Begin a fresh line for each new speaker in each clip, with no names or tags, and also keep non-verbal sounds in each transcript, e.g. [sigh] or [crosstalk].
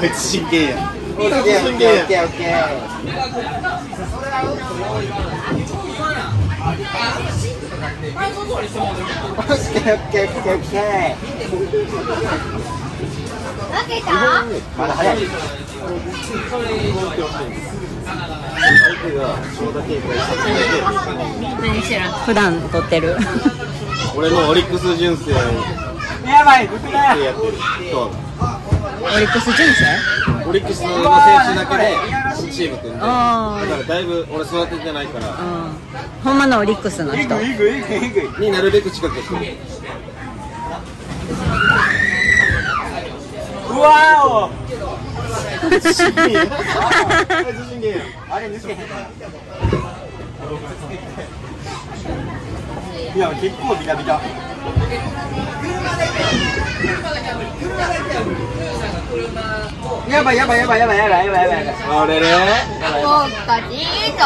こいつ真剣や
こいつ
真剣や
まだ早い
何しろ普段撮ってる。
俺のオリックス純正
やばい
オリックス純正
オリックスの選手だけでチーム組んでだ
あ
からだいぶ俺育ててないから。
ほんまのオリックスの人。
になるべく近くしてる
うわおあれ抜けへんいや結構ビタビタやばいやばいやばいやばいやばいやばいやばい
あれれ？
そっかじと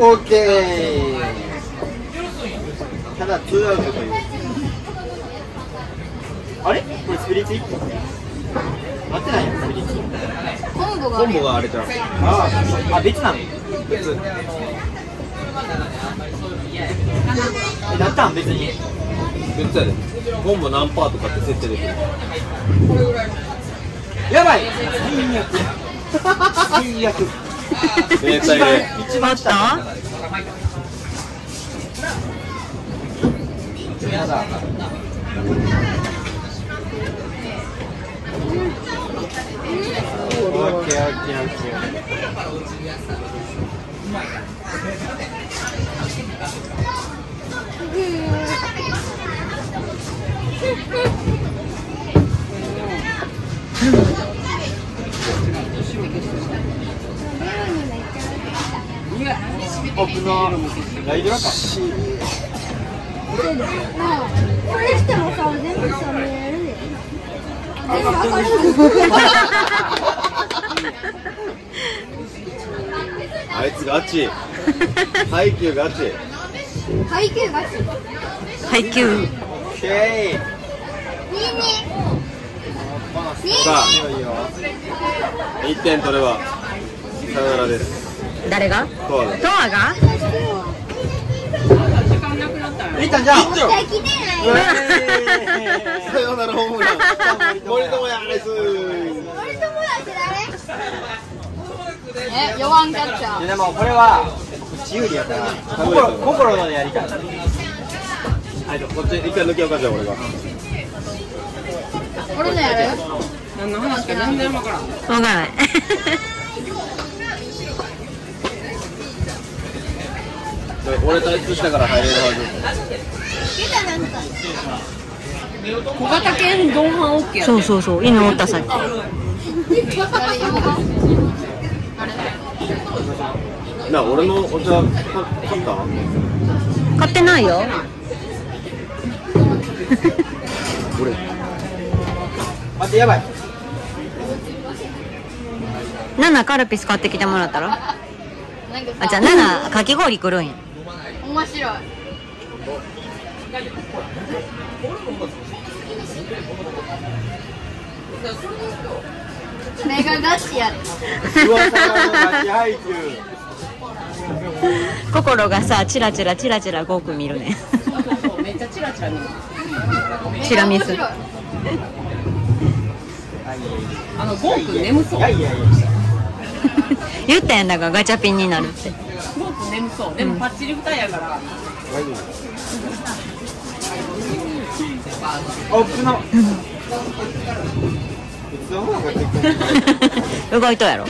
オッケー。ただアウトという。あれ？これスピリッツ？1合ってないやんスピリッツ
コンボがあ
コンボがあれじゃん
ああ別なの
別
えなったん別に。
別やで。コンボ何パーとかって設定できる。
やばい！最悪。最悪。
明細で。
一番下やだ僕のライドラか
これしてもさ全部さ見える
あいつガチ配給ガチ
ューガチ
配
給。イ。
ュー
イニ
ンニさあ
1点取ればさよならです。
誰が。
トア
が？
いったんじゃん
じゃあ。来てないよ
さよならホームラン森友哉ナイス
俺ともやって誰え弱んキャッチャー
でもこれは自由でやったら心心のやり方。
はいこっち一回抜けようかじゃあ俺が
俺のやる？
何の話か全然分からん。
わからない
俺退出したから入れるは
来たなんか
小型犬同伴 OK や
そうそうそう犬おったさっき
なあ俺のお茶か買った？
買ってないよ。
俺。
待ってやばい。
ナナカルピス買ってきてもらったら
なんか
あじゃあ
さ
ナナかき氷来るんや
面白い。目がガ
ガチ配球
心がさチラチラチラチラゴーく見るね。
めっちゃチラチラ見る
チラ
あのゴーくん眠そう。
いやいやいや [laughs]
言ったやんだからガチャピンになるって。
眠そう。でもパッチリ二重やから。
奥の。いつの
動いとやろ。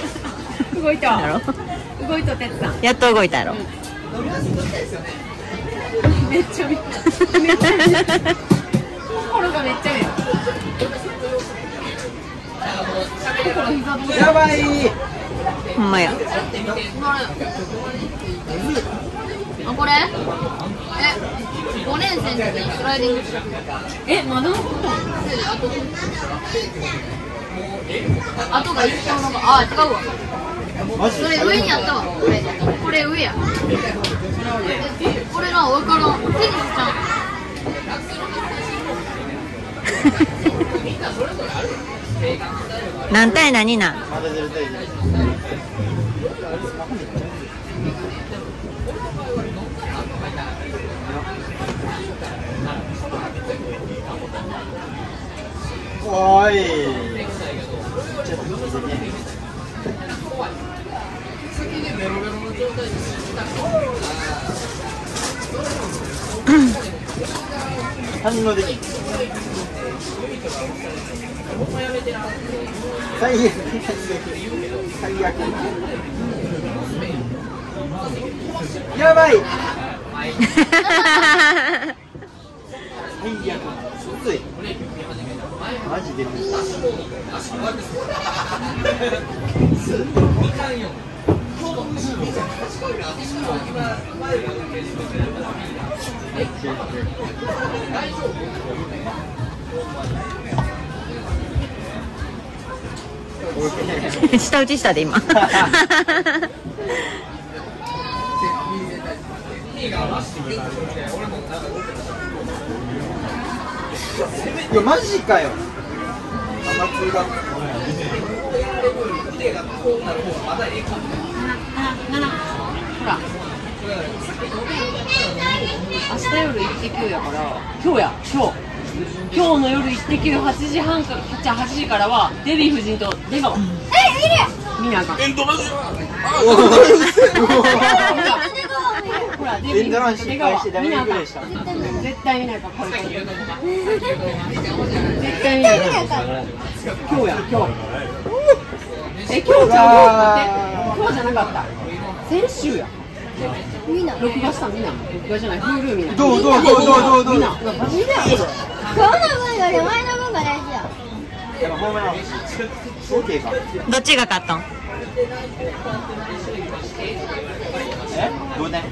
動いた。
やろ。
動いたてつさん。
やっと動いたやろ。
めっちゃ見るめっちゃ見る心がめっちゃ見る心膝どう
やばい
ほんまや。
あこれ？え5年生の時にスライディングした
えまだ
あとあとが一生のあ違うわ。それ上にあったわ。これこれ上や。
俺ら分からんテニスちゃん。
何対何なん
まだ0対0おい。ちょっと見せて反応できん最悪。最悪。やばい最悪。きついマジで
舌打ちしたで今。
いやマジかよ。雨粒が
ほら。明日夜行ってきようやから。今日や。今日今日の夜行ってきよう8時半からじゃあ8時からはデヴィ夫人と出川
え、見る。
見なあかんほらデヴィ夫人と出見なあかん絶対見なあかんこれ。絶対見なあか。ん今日や。今日。え今日ちゃう今日じゃなかった。先週や
見ない。
録画した見ない。録画じゃない。Hulu 見ない。
どうどうどうどうどうどう
見な見な
この分より前の分が大事だ。
やっぱホームラン OK か
どっちが勝ったん
え同点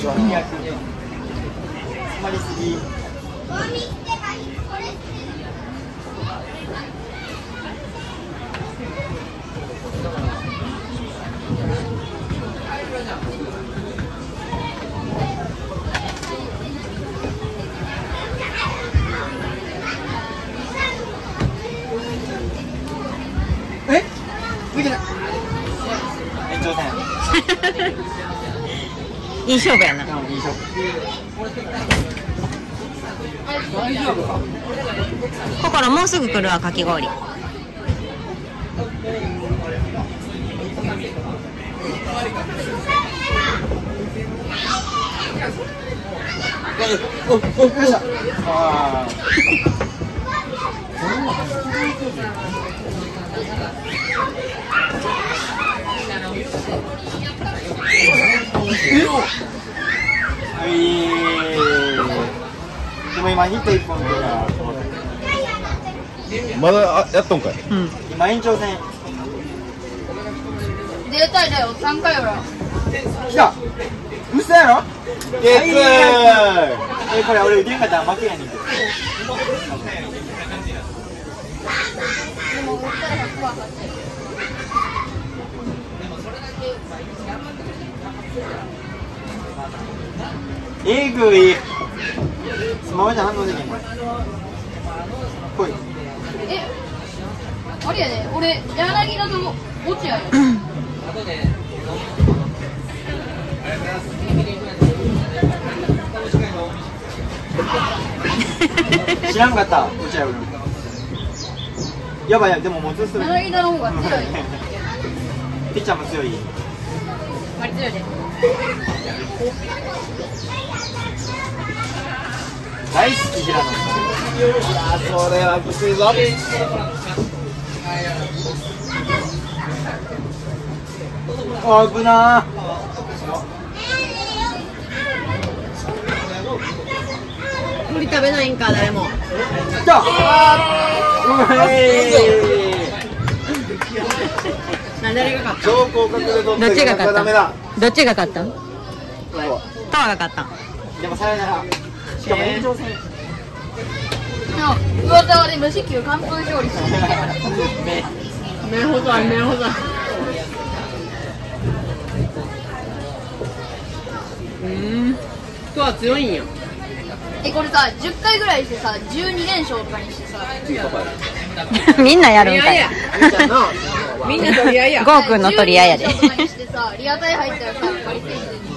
最悪詰まりすぎ [laughs] い
い勝負やな。
うんいい勝負
大丈夫か
心もうすぐ来るわかき氷 [laughs]
おおよっしゃあーはいでも今ヒット1本出た
まだあやっとんかい。
うん
今延長戦。
0対だよ。3回裏。
来た。嘘やろ？ゲッツー。えこれ俺腕んかったら負けやねんけどえぐい。スマホじゃ反応できんい。
えあれやで俺柳田と落合や。[laughs]
知らんかった落ち合やばいやでももうツーストライ
柳田の方が強い。
ク [laughs] ピッチャーも強い
あれ強いで
大好き平野
それはきついぞ。
な
鳥食べないんか誰も。
た。うえ
誰が勝っ
超広角で
どっちが勝った？どっちが勝った？タワが勝った？
でもさよならしかも延長戦。
上手はで無四球完封勝利ほほうん。は強いん
えこれさ10回ぐらいしてさ12連勝とかにしてさ。[laughs]
みんなやるんかい
取り合いやみんな取り合いや。
ゴーくんの取り合いやで。
12連勝とかにしてさリアタイ入ったらさバリテンション